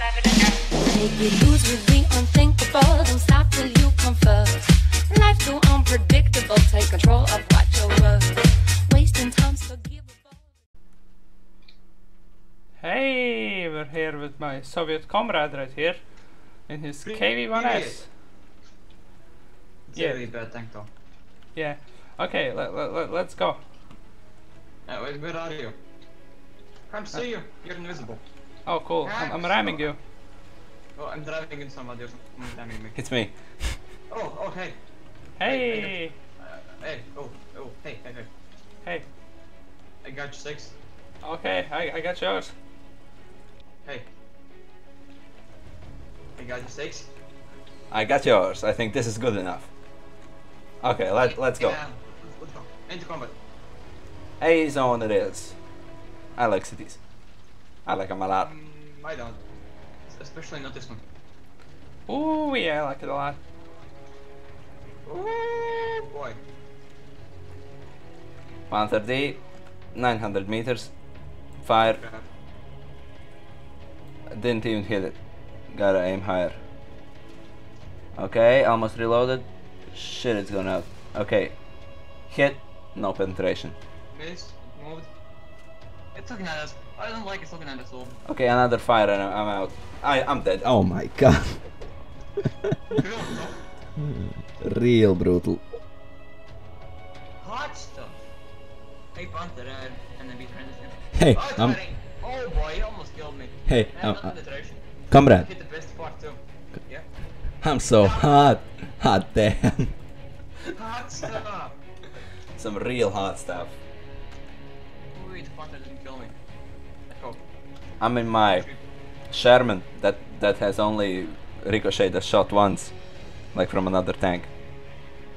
Make you lose with the unthinkable. Don't stop till you come first. Life too unpredictable. Take control of what you're worth. Wasting time's forgivable. Hey, we're here with my Soviet comrade right here in his KV-1S. It's Yeah. a bad tank though. Yeah. Okay, let, let, let, let's go. Uh, wait, where are you? Can't see you. You're invisible. Oh, cool. I'm, I'm ramming you. Oh, I'm driving in somebody or someone ramming me. It's me. Oh, oh, hey. Hey! Uh, hey, oh, oh, hey, hey, hey. Hey. I got you six. Okay, I, I got yours. Hey. I got you six. I got yours. I think this is good enough. Okay, let, let's go. Yeah, let's, let's go. Into combat. A zone it is. I like cities. I like them a lot. Mm, I don't. Especially not this one. Ooh, yeah, I like it a lot. Oh boy. 130, 900 meters. Fire. Didn't even hit it. Gotta aim higher. Okay, almost reloaded. Shit, it's going out. Okay. Hit. No penetration. Missed. Moved. It's looking at us. I don't like it's looking at us all. Okay, another fire and I'm out. I, I'm dead. Oh my god. Real brutal. Hot stuff. Hey, Panther, uh, enemy friend. Hey, Oh, I'm. Oh boy, he almost killed me. Hey, And I'm, not uh, penetration. comrade. Hit the best part too. Yeah. I'm so hot. Hot damn. Hot stuff. Some real hot stuff. I'm in my Sherman that that has only ricocheted a shot once, like from another tank.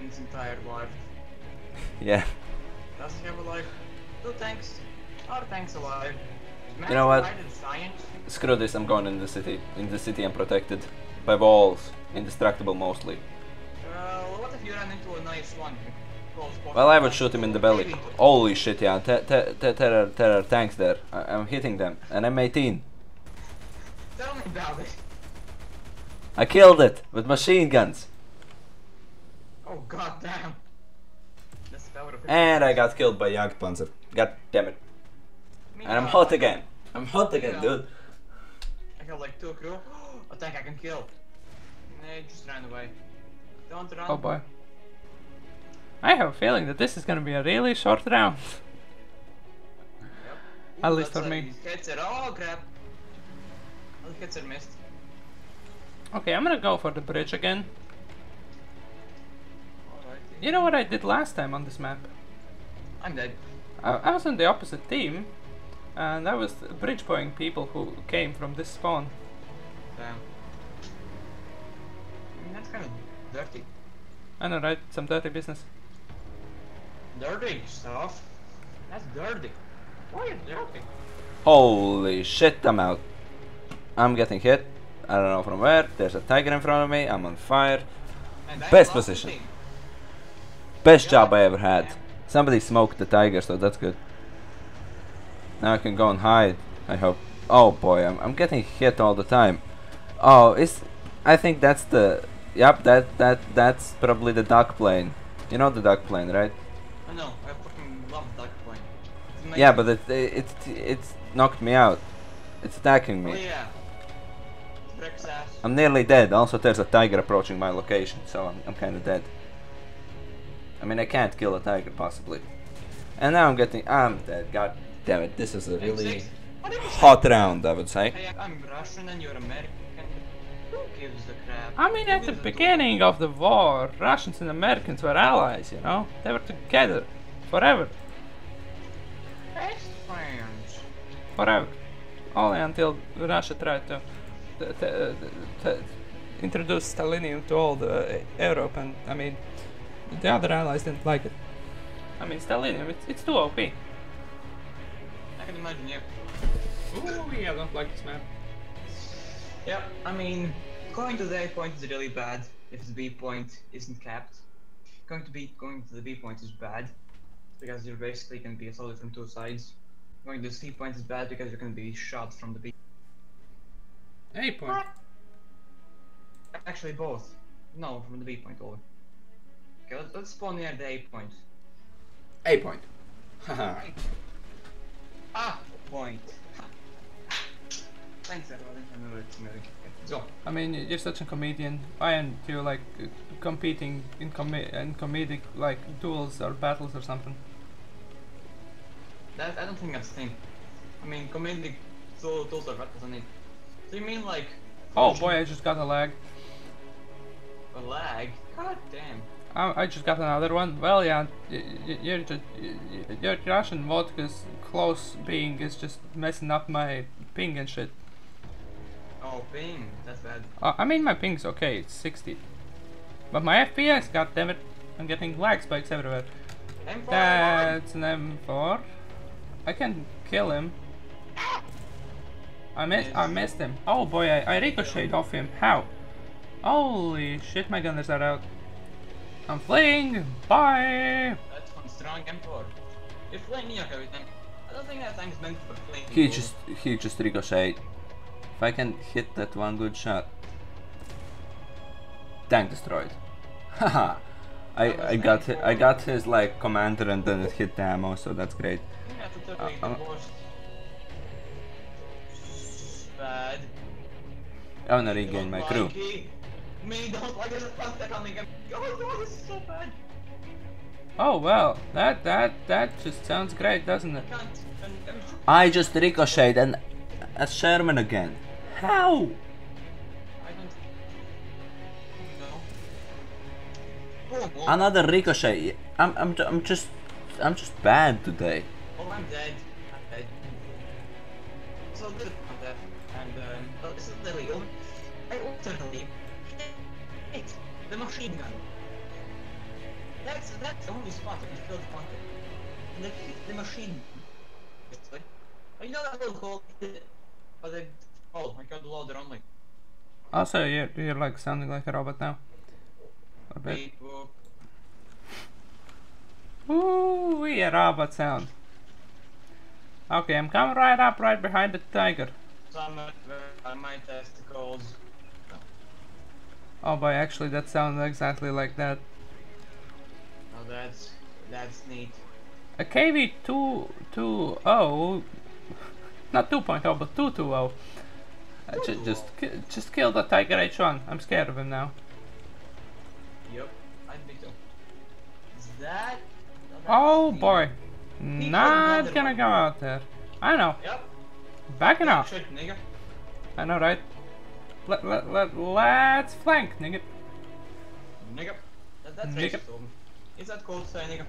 In its entire life. Yeah. Does he have a life? Two tanks. Are tanks alive? Man, You know what? Screw this. I'm going in the city. In the city, I'm protected by walls, indestructible mostly. Well, what if you run into a nice one? Close quarter Well, I would shoot him in the belly. Holy shit! Yeah, te- te- te- there are there are tanks there. I- I'm hitting them, and I'm 18. Tell me about it. I killed it with machine guns, Oh god damn. That's the power of and I got killed by Jagdpanzer. God damn it! And I'm hot again. I'm hot again, dude. I got like two crew. A tank I can kill. Nah, just ran away. Don't run. Oh boy. I have a feeling that this is gonna be a really short round. Yep. At least for me. Oh crap. Oh, missed. Okay, I'm gonna go for the bridge again. Alrighty. You know what I did last time on this map? I'm dead. I, I was on the opposite team, and I was bridge boying people who came from this spawn. Damn. That's kind of dirty. I know, right? Some dirty business. Dirty stuff. That's dirty. Why are dirty? Holy shit! I'm out. I'm getting hit. I don't know from where. There's a tiger in front of me. I'm on fire. And Best position. Best Yeah. job I ever had. Yeah. Somebody smoked the tiger, so that's good. Now I can go and hide. I hope. Oh boy, I'm, I'm getting hit all the time. Oh, it's. I think that's the. Yep, that that that's probably the duck plane. You know the duck plane, right? Know. I fucking love duck. It's Yeah, but it it it's knocked me out. It's attacking Oh me. yeah. Breaks ass. I'm nearly dead. Also, there's a tiger approaching my location, so I'm I'm kind of dead. I mean, I can't kill a tiger possibly. And now I'm getting. I'm dead. God damn it! This is a really M6. What did you say? hot round, I would say. Hey, I'm Russian and you're American. I mean, at the beginning of the war, Russians and Americans were allies, you know? They were together. Forever. Best friends. Forever. Only until Russia tried to, introduce Stalinium to all the uh, Europe, and I mean, the other allies didn't like it. I mean, Stalinium, it's, it's too OP. I can imagine, yeah. Ooh, yeah, I don't like this map. Yep, I mean, going to the A point is really bad if the B point isn't capped. Going to be going to the B point is bad because you're basically can be assaulted from two sides. Going to the C point is bad because you can be shot from the B. A point. Actually, both. No, from the B point over. Okay, let's, let's spawn near the A point. A point. Haha. Ah, point. Thanks, everyone. I know it's very. So, I mean, you're such a comedian. Why aren't you like uh, competing in com in comedic like duels or battles or something? that I don't think that's the thing. I mean, comedic so those are weapons on it. So you mean like? Oh boy, I just got a lag. A lag? God damn. I, I just got another one. Well, yeah, y- y- you're just y- y- your Russian vodka's close being is just messing up my ping and shit. Oh, ping. That's bad. Uh, I mean, my ping's okay, it's 60. But my FPS, goddammit, I'm getting lag spikes everywhere. M4. That's an M4. I can kill him. I missed. I missed him. Oh boy, I, I ricocheted off him. How? Holy shit, my gunners are out. I'm fleeing. Bye. That's one strong M4. You're flying New York everything. I don't think that thing's meant for flying. He just he just ricocheted. If I can hit that one good shot. Tank destroyed. Haha. I, I got hi- I got his like commander and then it hit the ammo, so that's great. Uh, uh, the worst. Bad. I wanna regain my crew. like it. Me don't like it. It's fun that on the game. Oh no, this is so bad. Oh well, that that that just sounds great, doesn't it? Can't. And, and, I just ricocheted and a Sherman again. How? I don't. No. Another ricochet. I'm I'm I'm just I'm just bad today. oh, I'm dead. I'm dead. So good on that. And um, oh, this is oh, I alternately hit the machine gun. That's that's the only spot I can kill the content. And I hit the machine. Oh, you know that little hole? But the oh, I got the loader only. Also, you're you're like sounding like a robot now. A bit. Ooh, we a robot sound. Okay, I'm coming right up, right behind the tiger. Uh, my testicles. Oh boy, actually, that sounds exactly like that. Oh, that's that's neat. A KV220, not 2.0, but 220. Uh, ju- just, ki- just kill the Tiger H1. I'm scared of him now. Yep, I'd be too. Is that? Oh boy, Need not gonna one. go out there. I know, Yep. backing off. Nigga. I know, right? Let, let, let, let's flank, nigga. Nigga. That, that's Nigga. Is that called say nigga?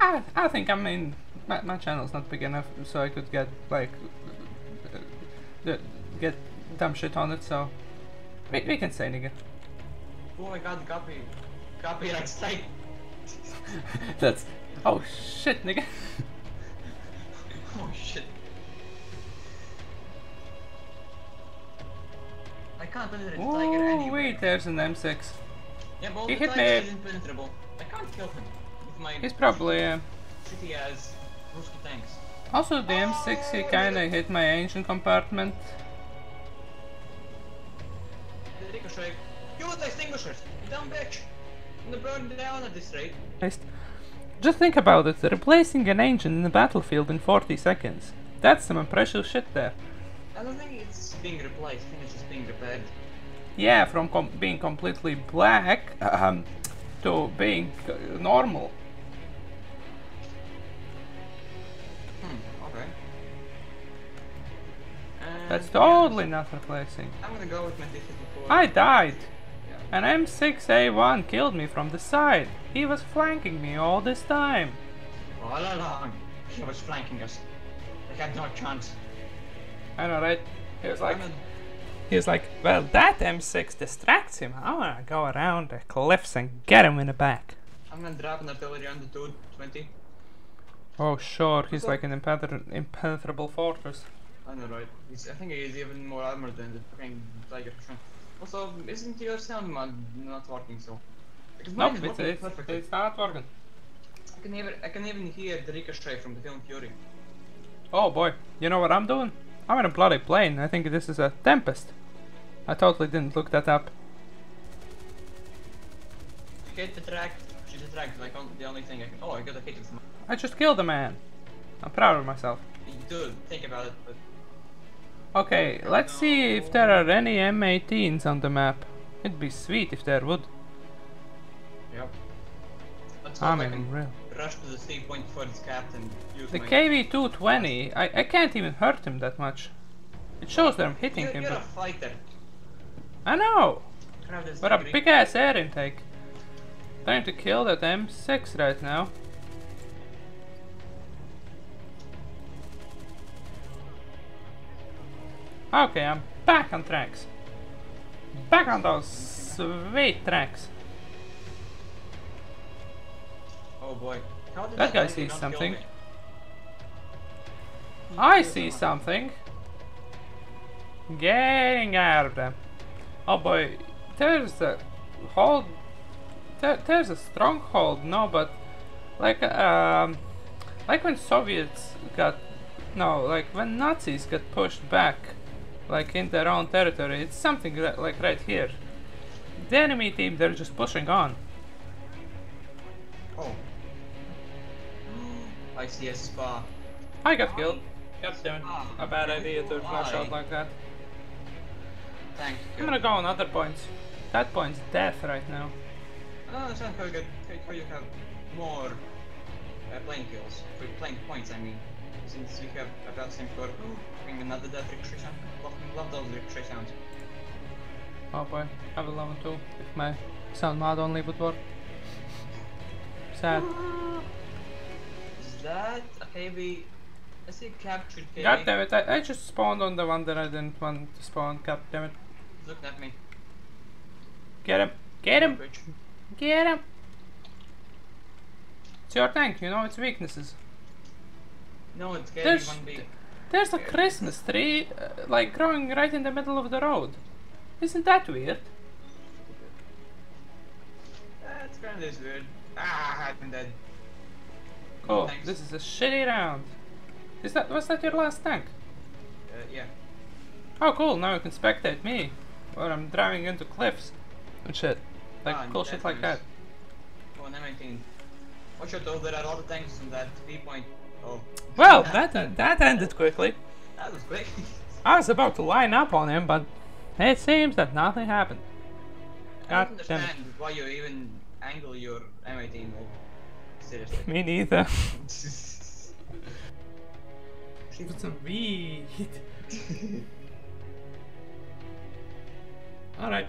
I, I think I mean my, my channel's not big enough so I could get like uh, uh, get dumb shit on it. So we, we can say nigga. Oh my god, copy. Copyright strike. That's Oh shit, nigga. Oh shit. I can't believe it's Tiger Ooh, anyway. wait, there's an M6. Yeah, but he the hit Tiger me. is impenetrable. I can't kill him with my He's probably uh, shitty ass Ruski tanks. Also the M6. He kinda hit my engine compartment. The ricochet. You with the extinguishers, you dumb bitch! Gonna burn down at this rate. Just think about it. Replacing an engine in the battlefield in 40 seconds. That's some impressive shit there. I don't think it's being replaced, I think it's just being repaired. Yeah, from com- being completely black um to being uh, normal. That's totally not replacing. I'm gonna go with my D54. I died. Yeah. An M6A1 killed me from the side. He was flanking me all this time. All along, he was flanking us. We had no chance. I know, right? He was like, he was like, well, that M6 distracts him. I wanna go around the cliffs and get him in the back. I'm gonna drop an artillery on the 220. Oh, sure, he's like an impenetra- impenetrable fortress. I know, right? He's, I think he's even more armored than the fucking Tiger. Also, isn't your sound mod not working so? Because mine Nope, is it's, working it's, perfectly. it's not working. I can even I can even hear the ricochet from the film Fury. Oh boy, you know what I'm doing? I'm in a bloody plane. I think this is a Tempest. I totally didn't look that up. Hit the track. The track. Like on, the only thing I can. Oh, I got a hit with. I just killed a man. I'm proud of myself. Dude, think about it. But Okay, let's see if there are any M18s on the map. It'd be sweet if there would. yep. Let's I hope I mean, real. rush to the C point for it's captain. use The. KV-220, I, I can't even hurt him that much. It shows that I'm hitting You're, him, you're a fighter. I know. Crowd is But a big ass air intake. Trying to kill that M6 right now. Okay, I'm back on tracks. Back on those sweet tracks. Oh boy. How did That guy sees something. I see something. Getting out of them. Oh boy, there's a hold. There, there's a stronghold. No, but like um, like when Soviets got no, like when Nazis got pushed back, like in their own territory. It's something like right here. The enemy team, they're just pushing on. Oh. I see a spa. I got killed. God damn it. A bad idea to flash out like that. Thank you. I'm gonna go on other points. That point's death right now. Oh, that's not how you get how- how you have more uh, playing kills. For playing points, I mean. Since you have about same score. Fucking another death sound. Fucking love those victory sounds. Oh boy, I will love it too. If my sound mod only would work. Sad. Is that a heavy? I see captured heavy. God damn it, I, I just spawned on the one that I didn't want to spawn. God damn it. Look at me. Get him! Get him! Get him! It's your tank, you know its weaknesses. No, it's heavy There's- 1B. There's a Christmas tree, uh, like growing right in the middle of the road. Isn't that weird? That's kind of weird. Ah, I'm dead. Cool. Thanks. This is a shitty round. Is that was that your last tank? Uh, yeah. Oh, cool. Now you can spectate me, where I'm driving into cliffs and shit, like Ah, cool shit like nice. that. Oh, an M18. Watch out though, there are a lot of tanks in that V point. Oh. Well, that that ended quickly. That was quick. I was about to line up on him, but it seems that nothing happened. I don't understand why you even angle your M18 like seriously. Me neither. Put some weed. Alright.